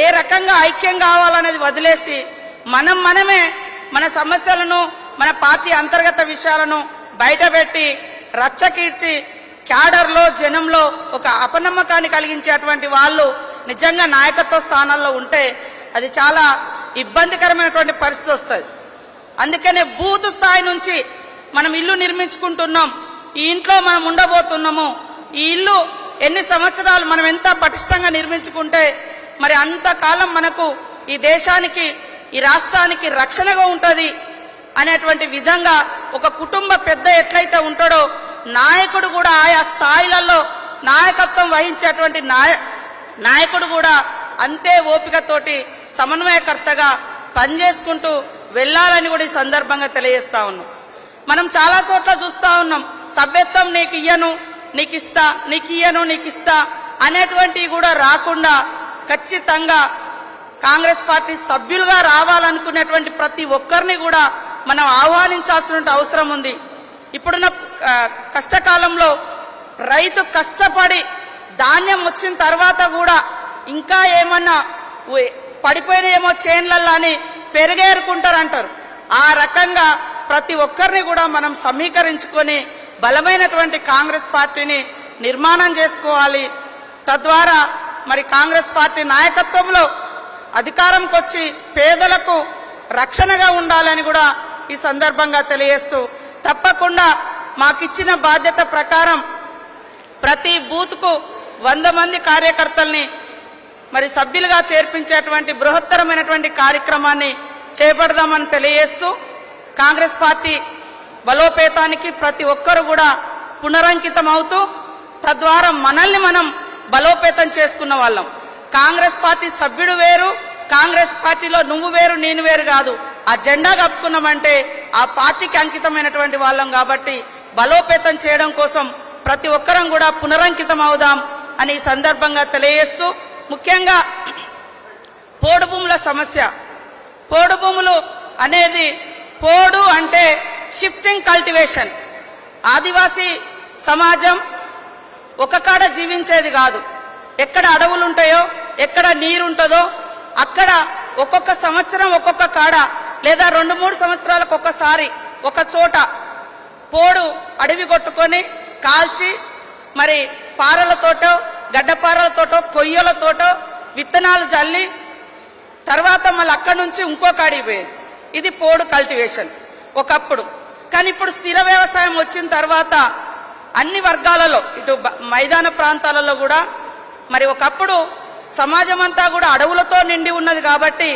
ఏ రకంగా ఐక్యం కావాలనేది వదిలేసి మనం మనమే మన సమస్యలను మన పార్టీ అంతర్గత విషయాలను బయటపెట్టి రచ్చకీడ్చి క్యాడర్లో జనంలో ఒక అపనమ్మకాన్ని కలిగించేటువంటి వాళ్ళు నిజంగా నాయకత్వ స్థానాల్లో ఉంటే అది చాలా ఇబ్బందికరమైనటువంటి పరిస్థితి వస్తుంది. అందుకనే బూత్ స్థాయి నుంచి మనం ఇల్లు నిర్మించుకుంటున్నాం ఈ ఇంట్లో మనం ఉండబోతున్నాము ఈ ఇల్లు ఎన్ని సంవత్సరాలు మనం ఎంత పటిష్టంగా నిర్మించుకుంటే మరి అంతకాలం మనకు ఈ దేశానికి ఈ రాష్ట్రానికి రక్షణగా ఉంటుంది అనేటువంటి విధంగా ఒక కుటుంబ పెద్ద ఎట్లయితే ఉంటాడో నాయకుడు కూడా ఆయా స్థాయిలలో నాయకత్వం వహించేటువంటి నాయ నాయకుడు కూడా అంతే ఓపికతోటి సమన్వయకర్తగా పనిచేసుకుంటూ వెళ్ళాలని కూడా ఈ సందర్భంగా తెలియజేస్తా ఉన్నాం. మనం చాలా చోట్ల చూస్తా ఉన్నాం సభ్యత్వం నీకు ఇయ్యను నీకు ఇస్తా నీకు ఇయ్యను నీకు ఇస్తా అనేటువంటివి కూడా రాకుండా ఖచ్చితంగా కాంగ్రెస్ పార్టీ సభ్యులుగా రావాలనుకునేటువంటి ప్రతి ఒక్కరిని కూడా మనం ఆహ్వానించాల్సిన అవసరం ఉంది. ఇప్పుడున్న కష్టకాలంలో రైతు కష్టపడి ధాన్యం వచ్చిన తర్వాత కూడా ఇంకా ఏమన్నా పడిపోయిన ఏమో చేన్లల్లో అని పెరిగేరుకుంటారంటారు. ఆ రకంగా ప్రతి ఒక్కరిని కూడా మనం సమీకరించుకొని బలమైనటువంటి కాంగ్రెస్ పార్టీని నిర్మాణం చేసుకోవాలి. తద్వారా మరి కాంగ్రెస్ పార్టీ నాయకత్వంలో అధికారంకి వచ్చి పేదలకు రక్షణగా ఉండాలని కూడా ఈ సందర్భంగా తెలియజేస్తూ తప్పకుండా మాకిచ్చిన బాధ్యత ప్రకారం ప్రతి బూత్కు వంద మంది కార్యకర్తల్ని మరి సభ్యులుగా చేర్పించేటువంటి బృహత్తరమైనటువంటి కార్యక్రమాన్ని చేపడదామని తెలియజేస్తూ కాంగ్రెస్ పార్టీ బలోపేతానికి ప్రతి ఒక్కరు కూడా పునరంకితం అవుతూ తద్వారా మనల్ని మనం బలోపేతం చేసుకున్న వాళ్ళం. కాంగ్రెస్ పార్టీ సభ్యుడు వేరు కాంగ్రెస్ పార్టీలో నువ్వు వేరు నేను వేరు కాదు. ఆ జెండా కప్పుకున్నామంటే ఆ పార్టీకి అంకితమైనటువంటి వాళ్ళం కాబట్టి బలోపేతం చేయడం కోసం ప్రతి ఒక్కరం కూడా పునరంకితం అవుదాం అని ఈ సందర్భంగా తెలియజేస్తూ ముఖ్యంగా పోడు భూముల సమస్య. పోడు భూములు అనేది పోడు అంటే షిఫ్టింగ్ కల్టివేషన్ ఆదివాసీ సమాజం ఒక కాడ జీవించేది కాదు. ఎక్కడ అడవులు ఉంటాయో ఎక్కడ నీరు ఉంటుందో అక్కడ ఒక్కొక్క సంవత్సరం ఒక్కొక్క కాడ లేదా రెండు మూడు సంవత్సరాలకు ఒక్కసారి ఒక చోట పోడు అడవి కొట్టుకొని కాల్చి మరి పారలతోటో గడ్డపారలతోటో కొయ్యలతోటో విత్తనాలు చల్లి తర్వాత మళ్ళీ అక్కడి నుంచి ఇంకో కాడికి పోయేది. ఇది పోడు కల్టివేషన్. ఒకప్పుడు. కానీ ఇప్పుడు స్థిర వ్యవసాయం వచ్చిన తర్వాత అన్ని వర్గాలలో ఇటు మైదాన ప్రాంతాలలో కూడా మరి ఒకప్పుడు సమాజం అంతా కూడా అడవులతో నిండి ఉన్నది కాబట్టి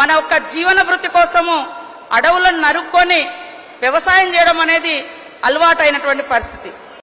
మన యొక్క జీవన వృత్తి కోసము అడవులను నరుక్కొని వ్యవసాయం చేయడం అనేది అలవాటైనటువంటి పరిస్థితి.